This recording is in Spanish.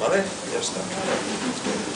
¿vale? Ya está.